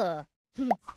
哼哼